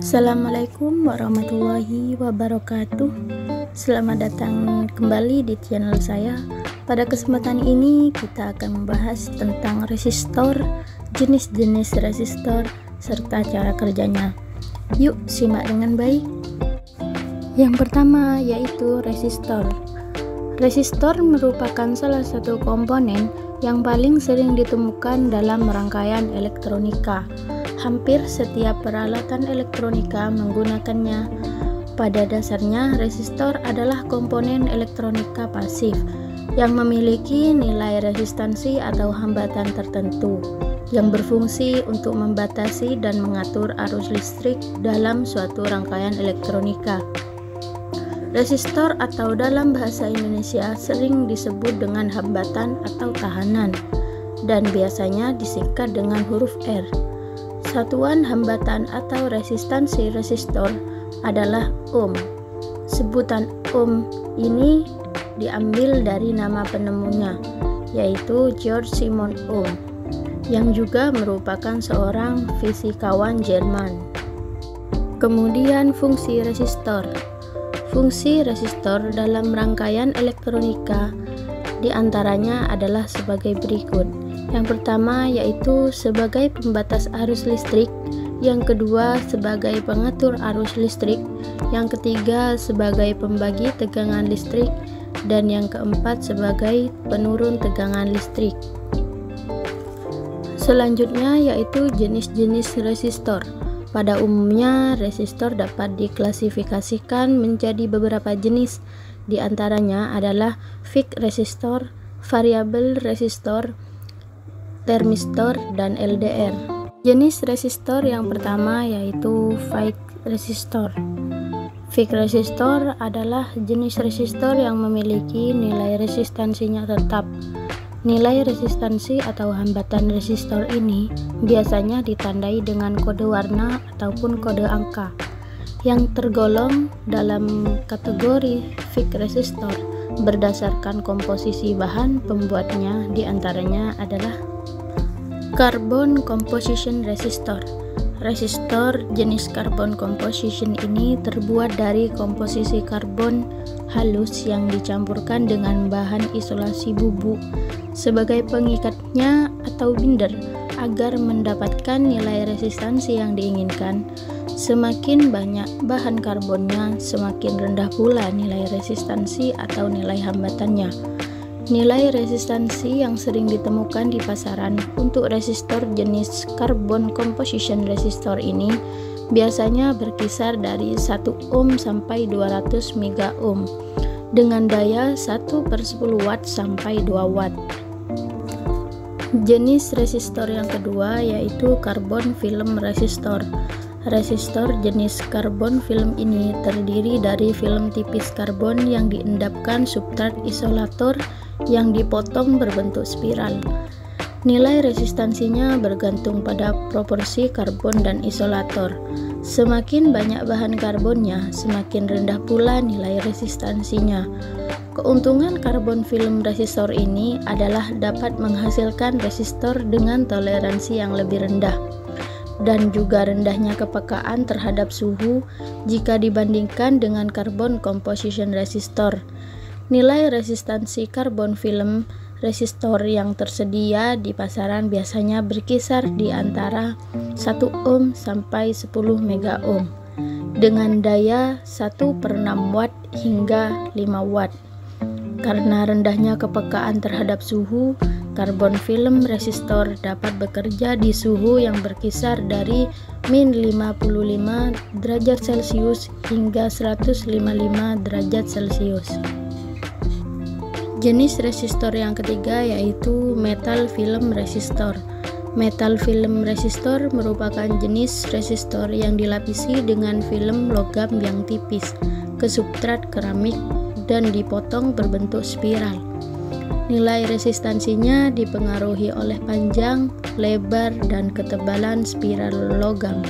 Assalamualaikum warahmatullahi wabarakatuh. Selamat datang kembali di channel saya. Pada kesempatan ini kita akan membahas tentang resistor Jenis-jenis resistor serta cara kerjanya. Yuk simak dengan baik. Yang pertama yaitu resistor. Resistor merupakan salah satu komponen yang paling sering ditemukan dalam rangkaian elektronika. Hampir setiap peralatan elektronika menggunakannya. Pada dasarnya, resistor adalah komponen elektronika pasif yang memiliki nilai resistansi atau hambatan tertentu yang berfungsi untuk membatasi dan mengatur arus listrik dalam suatu rangkaian elektronika. Resistor atau dalam bahasa Indonesia sering disebut dengan hambatan atau tahanan dan biasanya disingkat dengan huruf R. Satuan hambatan atau resistansi resistor adalah ohm. Sebutan ohm ini diambil dari nama penemunya, yaitu George Simon Ohm, yang juga merupakan seorang fisikawan Jerman. Kemudian fungsi resistor. Fungsi resistor dalam rangkaian elektronika di antaranya adalah sebagai berikut. Yang pertama yaitu sebagai pembatas arus listrik, yang kedua sebagai pengatur arus listrik, yang ketiga sebagai pembagi tegangan listrik, dan yang keempat sebagai penurun tegangan listrik. Selanjutnya yaitu jenis-jenis resistor. Pada umumnya, resistor dapat diklasifikasikan menjadi beberapa jenis. Di antaranya adalah fixed resistor, variable resistor, termistor, dan LDR. Jenis resistor yang pertama yaitu fixed resistor. Fixed resistor adalah jenis resistor yang memiliki nilai resistansinya tetap. Nilai resistansi atau hambatan resistor ini biasanya ditandai dengan kode warna ataupun kode angka yang tergolong dalam kategori fixed resistor berdasarkan komposisi bahan pembuatnya di antaranya adalah carbon composition resistor resistor jenis carbon composition ini terbuat dari komposisi karbon halus yang dicampurkan dengan bahan isolasi bubuk sebagai pengikatnya atau binder agar mendapatkan nilai resistansi yang diinginkan. Semakin banyak bahan karbonnya, semakin rendah pula nilai resistansi atau nilai hambatannya. Nilai resistansi yang sering ditemukan di pasaran untuk resistor jenis carbon composition resistor ini biasanya berkisar dari 1 ohm sampai 200 mega ohm dengan daya 1 per 10 watt sampai 2 watt. Jenis resistor yang kedua yaitu carbon film resistor. Resistor jenis karbon film ini terdiri dari film tipis karbon yang diendapkan substrat isolator yang dipotong berbentuk spiral. Nilai resistansinya bergantung pada proporsi karbon dan isolator. Semakin banyak bahan karbonnya, semakin rendah pula nilai resistansinya. Keuntungan karbon film resistor ini adalah dapat menghasilkan resistor dengan toleransi yang lebih rendah dan juga rendahnya kepekaan terhadap suhu jika dibandingkan dengan karbon composition resistor. Nilai resistansi karbon film resistor yang tersedia di pasaran biasanya berkisar di antara 1 ohm sampai 10 mega ohm dengan daya 1 per 6 watt hingga 5 watt. Karena rendahnya kepekaan terhadap suhu, karbon film resistor dapat bekerja di suhu yang berkisar dari min 55 derajat Celcius hingga 155 derajat Celcius. Jenis resistor yang ketiga yaitu metal film resistor. Metal film resistor merupakan jenis resistor yang dilapisi dengan film logam yang tipis ke substrat keramik dan dipotong berbentuk spiral. Nilai resistansinya dipengaruhi oleh panjang, lebar, dan ketebalan spiral logam.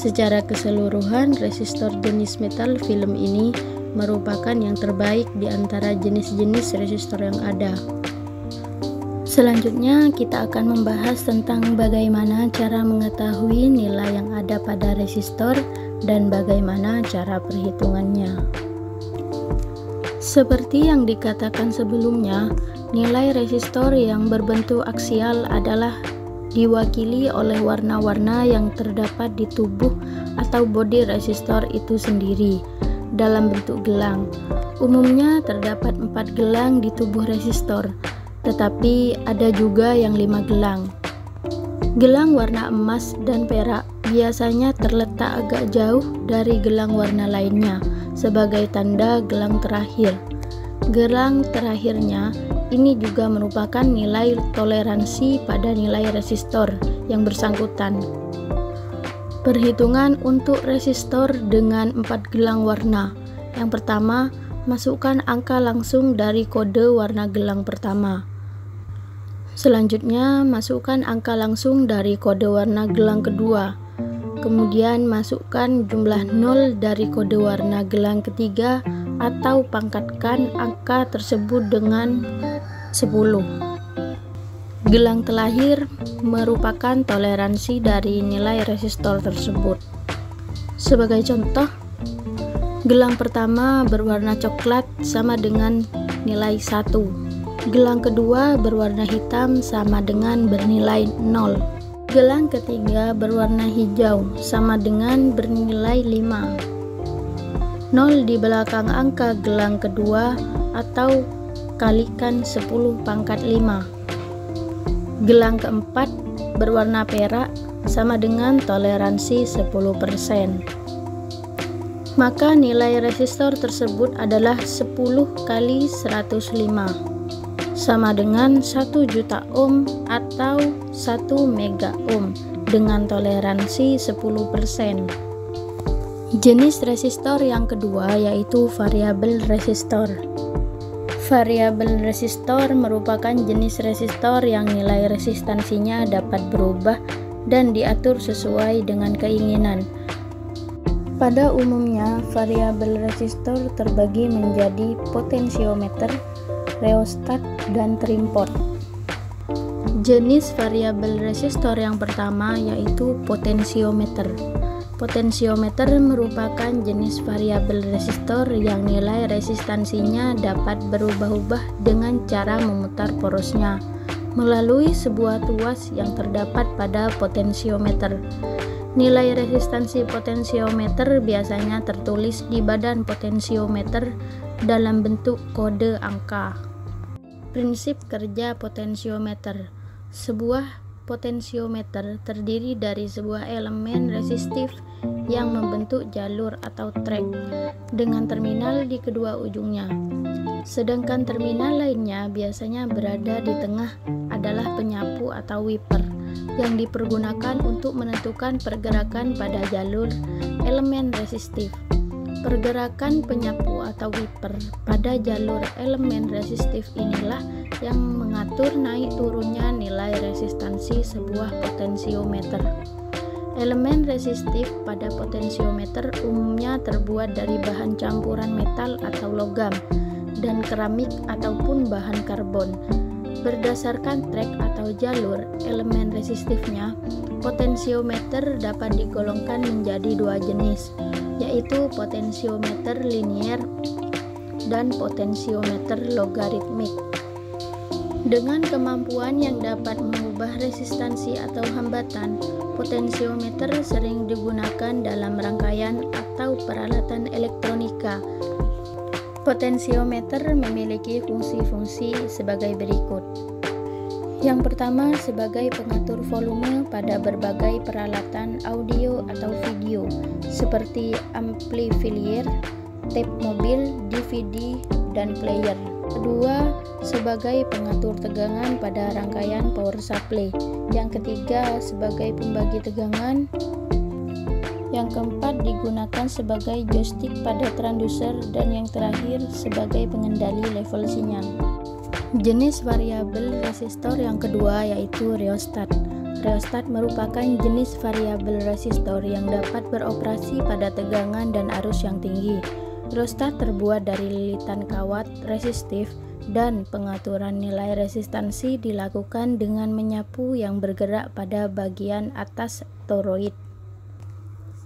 Secara keseluruhan, resistor jenis metal film ini merupakan yang terbaik di antara jenis-jenis resistor yang ada. Selanjutnya, kita akan membahas tentang bagaimana cara mengetahui nilai yang ada pada resistor dan bagaimana cara perhitungannya. Seperti yang dikatakan sebelumnya, nilai resistor yang berbentuk aksial adalah diwakili oleh warna-warna yang terdapat di tubuh atau bodi resistor itu sendiri dalam bentuk gelang. Umumnya terdapat empat gelang di tubuh resistor tetapi ada juga yang lima gelang. Gelang warna emas dan perak biasanya terletak agak jauh dari gelang warna lainnya sebagai tanda gelang terakhir. Gelang terakhirnya ini juga merupakan nilai toleransi pada nilai resistor yang bersangkutan. Perhitungan untuk resistor dengan empat gelang warna. Yang pertama, masukkan angka langsung dari kode warna gelang pertama. Selanjutnya, masukkan angka langsung dari kode warna gelang kedua. Kemudian, masukkan jumlah 0 dari kode warna gelang ketiga atau pangkatkan angka tersebut dengan 10. Gelang telahir merupakan toleransi dari nilai resistor tersebut. Sebagai contoh, gelang pertama berwarna coklat sama dengan nilai 1 Gelang kedua berwarna hitam sama dengan bernilai 0. Gelang ketiga berwarna hijau sama dengan bernilai 5. 0 di belakang angka gelang kedua atau kalikan 10 pangkat 5. Gelang keempat berwarna perak sama dengan toleransi 10%. Maka nilai resistor tersebut adalah 10 kali 105 sama dengan 1 juta ohm atau 1 mega ohm dengan toleransi 10%. Jenis resistor yang kedua yaitu variabel resistor. Variabel resistor merupakan jenis resistor yang nilai resistansinya dapat berubah dan diatur sesuai dengan keinginan. Pada umumnya, variabel resistor terbagi menjadi potensiometer, reostat, dan trimpot. Jenis variabel resistor yang pertama yaitu potensiometer. Potensiometer merupakan jenis variabel resistor yang nilai resistansinya dapat berubah-ubah dengan cara memutar porosnya melalui sebuah tuas yang terdapat pada potensiometer. Nilai resistansi potensiometer biasanya tertulis di badan potensiometer dalam bentuk kode angka. Prinsip kerja potensiometer Sebuah potensiometer terdiri dari sebuah elemen resistif yang membentuk jalur atau track dengan terminal di kedua ujungnya. Sedangkan terminal lainnya biasanya berada di tengah adalah penyapu atau wiper yang dipergunakan untuk menentukan pergerakan pada jalur elemen resistif. Pergerakan penyapu atau wiper pada jalur elemen resistif inilah yang mengatur naik turunnya nilai resistansi sebuah potensiometer. Elemen resistif pada potensiometer umumnya terbuat dari bahan campuran metal atau logam dan keramik ataupun bahan karbon. Berdasarkan trek atau jalur elemen resistifnya, potensiometer dapat digolongkan menjadi dua jenis, yaitu potensiometer linier dan potensiometer logaritmik. Dengan kemampuan yang dapat mengubah resistansi atau hambatan, potensiometer sering digunakan dalam rangkaian atau peralatan elektronika. Potensiometer memiliki fungsi-fungsi sebagai berikut. Yang pertama sebagai pengatur volume pada berbagai peralatan audio atau video seperti amplifier, tape mobil, DVD, dan player. Kedua, sebagai pengatur tegangan pada rangkaian power supply. Yang ketiga, sebagai pembagi tegangan. Yang keempat, digunakan sebagai joystick pada transducer dan yang terakhir sebagai pengendali level sinyal. Jenis variabel resistor yang kedua yaitu rheostat. Rheostat merupakan jenis variabel resistor yang dapat beroperasi pada tegangan dan arus yang tinggi. Rheostat terbuat dari lilitan kawat resistif dan pengaturan nilai resistansi dilakukan dengan menyapu yang bergerak pada bagian atas toroid.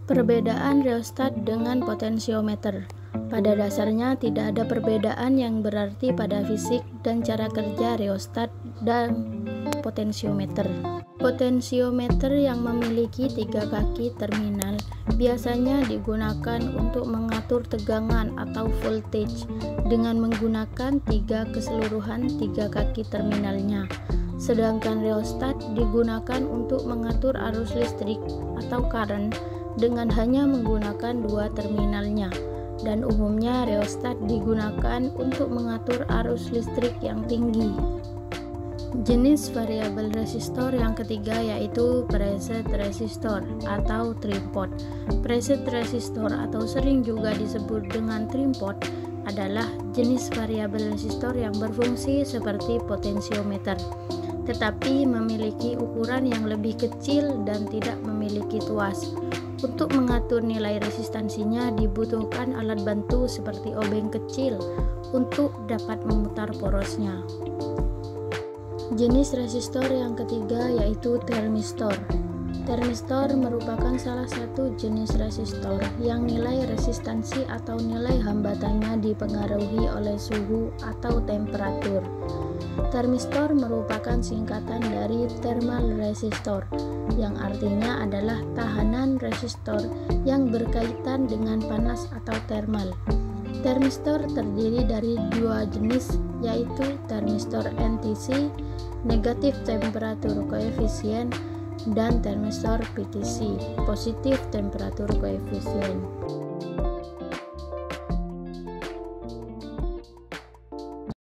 Perbedaan rheostat dengan potensiometer pada dasarnya tidak ada perbedaan yang berarti pada fisik dan cara kerja rheostat dan potensiometer. Potensiometer yang memiliki tiga kaki terminal biasanya digunakan untuk mengatur tegangan atau voltage dengan menggunakan tiga keseluruhan tiga kaki terminalnya. Sedangkan rheostat digunakan untuk mengatur arus listrik atau current dengan hanya menggunakan dua terminalnya dan umumnya rheostat digunakan untuk mengatur arus listrik yang tinggi. Jenis variabel resistor yang ketiga yaitu preset resistor atau tripod. Preset resistor atau sering juga disebut dengan tripod adalah jenis variabel resistor yang berfungsi seperti potensiometer tetapi memiliki ukuran yang lebih kecil dan tidak memiliki tuas. Untuk mengatur nilai resistansinya dibutuhkan alat bantu seperti obeng kecil untuk dapat memutar porosnya. Jenis resistor yang ketiga yaitu termistor. Termistor merupakan salah satu jenis resistor yang nilai resistansi atau nilai hambatannya dipengaruhi oleh suhu atau temperatur. Termistor merupakan singkatan dari thermal resistor, yang artinya adalah tahanan resistor yang berkaitan dengan panas atau thermal. Termistor terdiri dari dua jenis, yaitu termistor NTC, negatif temperatur koefisien, dan termistor PTC, positif temperatur koefisien.